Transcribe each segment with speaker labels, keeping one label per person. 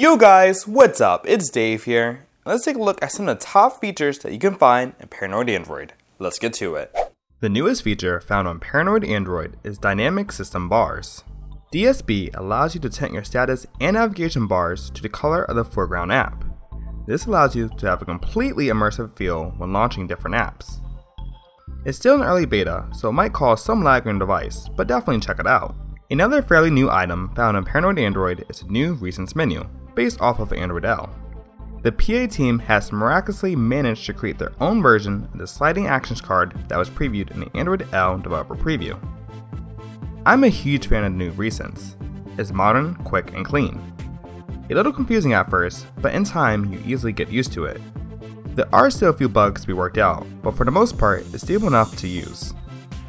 Speaker 1: Yo guys, what's up? It's Dave here. Let's take a look at some of the top features that you can find in Paranoid Android. Let's get to it. The newest feature found on Paranoid Android is Dynamic System Bars. DSB allows you to tint your status and navigation bars to the color of the foreground app. This allows you to have a completely immersive feel when launching different apps. It's still in early beta, so it might cause some lag on your device, but definitely check it out. Another fairly new item found in Paranoid Android is a new Recents menu, based off of Android L. The PA team has miraculously managed to create their own version of the sliding actions card that was previewed in the Android L developer preview. I'm a huge fan of the new Recents. It's modern, quick, and clean. A little confusing at first, but in time you easily get used to it. There are still a few bugs to be worked out, but for the most part, it's stable enough to use.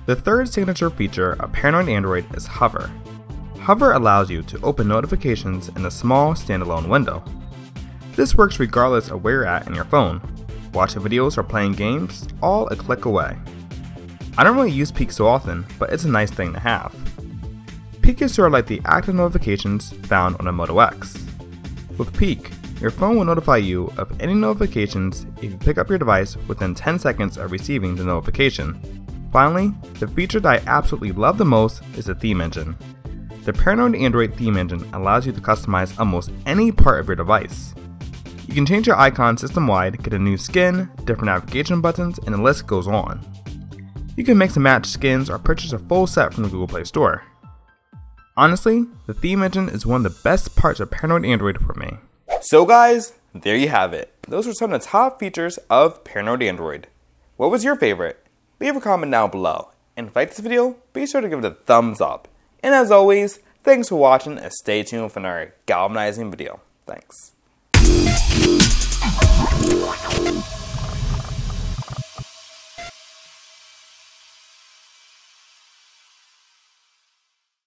Speaker 1: The third signature feature of Paranoid Android is Hover. Hover allows you to open notifications in a small standalone window. This works regardless of where you're at in your phone. Watching videos or playing games, all a click away. I don't really use Peek so often, but it's a nice thing to have. Peek is sort of like the active notifications found on a Moto X. With Peek, your phone will notify you of any notifications if you pick up your device within 10 seconds of receiving the notification. Finally, the feature that I absolutely love the most is the theme engine. The Paranoid Android theme engine allows you to customize almost any part of your device. You can change your icon system wide, get a new skin, different navigation buttons, and the list goes on. You can mix and match skins or purchase a full set from the Google Play Store. Honestly, the theme engine is one of the best parts of Paranoid Android for me. So, guys, there you have it. Those are some of the top features of Paranoid Android. What was your favorite? leave a comment down below. And if you like this video, be sure to give it a thumbs up. And as always, thanks for watching and stay tuned for another galvanizing video. Thanks.